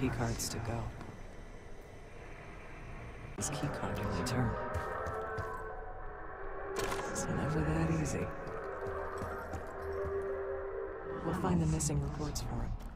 keycards to go. This keycard in return. It's never that easy. We'll find the missing reports for him.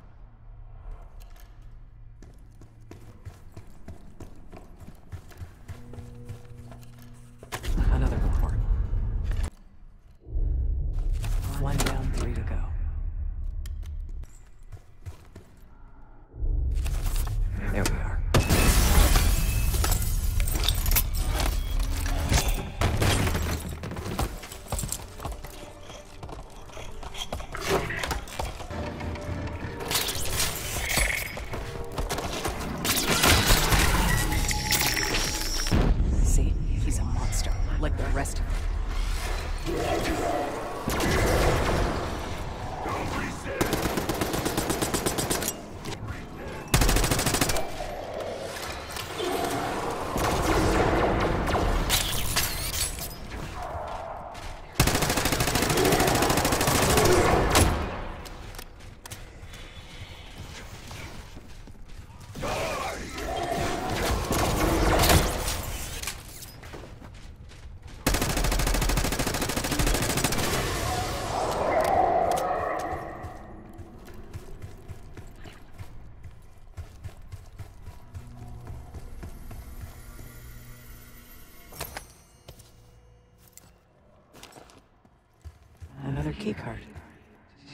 Another keycard.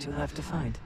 Two left to find.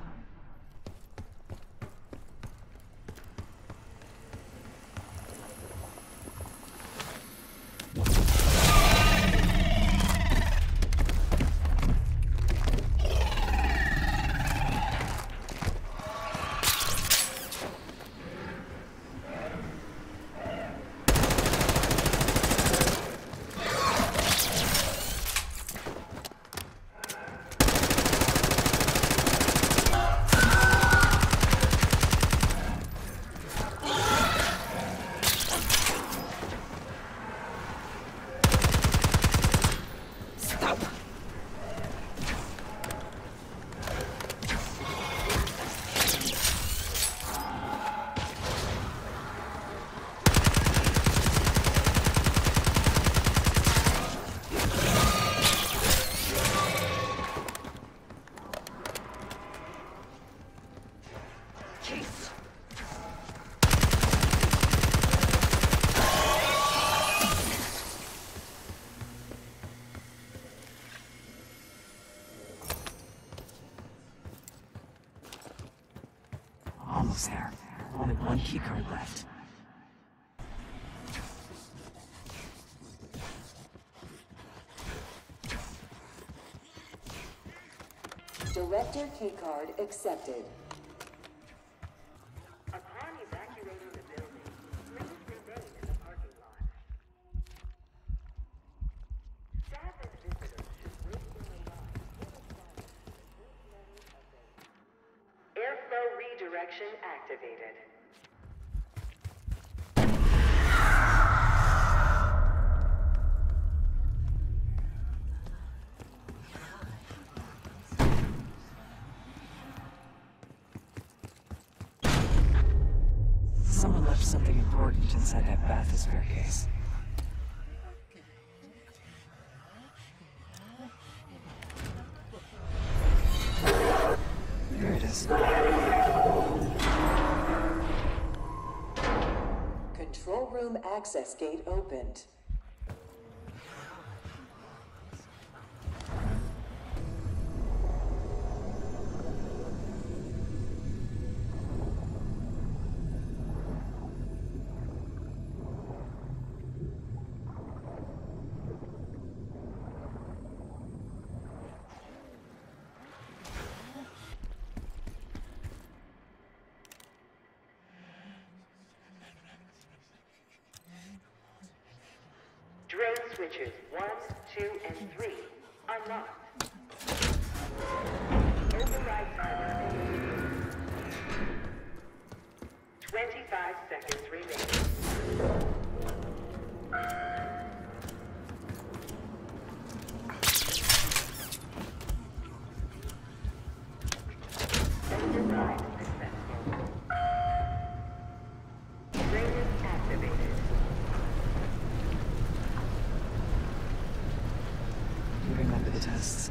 One keycard left. Director keycard accepted. Important inside that bathysphere case. Here it is. Control room access gate opened. Switches. 1, 2, and 3 unlocked. Override timer 25 seconds Tests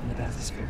in the bathysphere.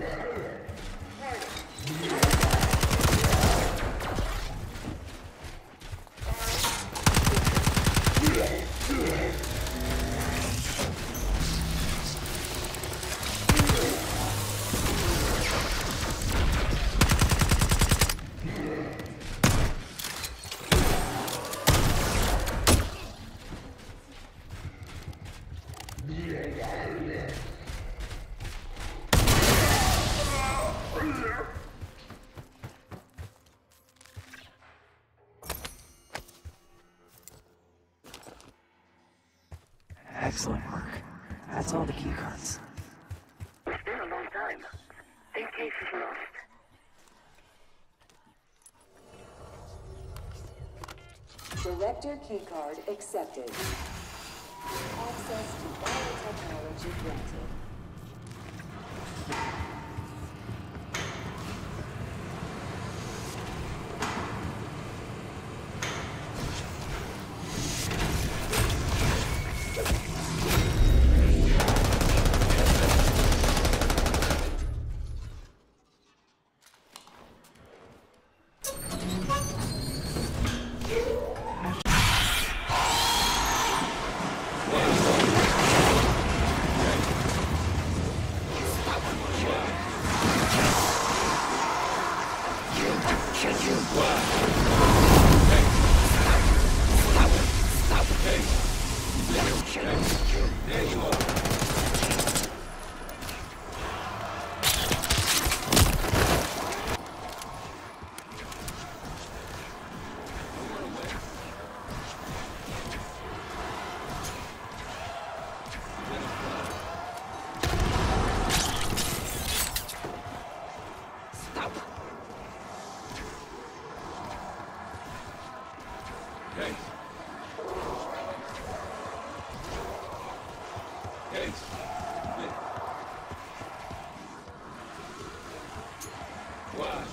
Work. That's all the key cards. It's been a long time. This case is lost. Director keycard accepted. Access to biotechnology granted. Hey. Wow.